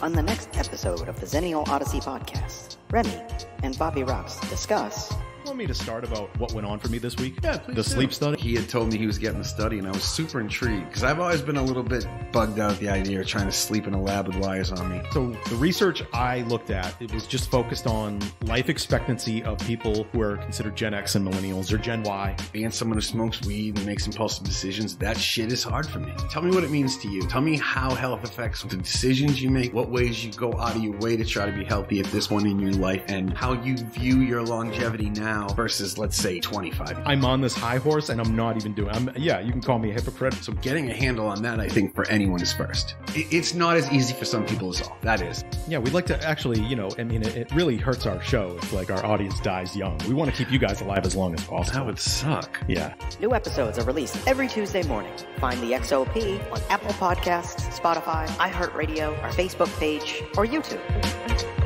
On the next episode of the Xennial Odyssey podcast, Remy and Bobby Rocks discuss want me to start about what went on for me this week? Yeah, please The do. sleep study? He had told me he was getting the study, and I was super intrigued because I've always been a little bit bugged out at the idea of trying to sleep in a lab with wires on me. So the research I looked at, it was just focused on life expectancy of people who are considered Gen X and millennials or Gen Y. Being someone who smokes weed and makes impulsive decisions, that shit is hard for me. Tell me what it means to you. Tell me how health affects the decisions you make, what ways you go out of your way to try to be healthy at this point in your life, and how you view your longevity now versus, let's say, 25. I'm on this high horse and I'm not even doing. I'm yeah, you can call me a hypocrite. So getting a handle on that, I think, for anyone is first. It's not as easy for some people as all. That is. Yeah, we'd like to actually, you know, I mean, it, it really hurts our show if like our audience dies young. We want to keep you guys alive as long as possible. That would suck. yeah. new episodes are released every Tuesday morning. Find the XOP on Apple Podcasts, Spotify, iHeartRadio, our Facebook page, or YouTube.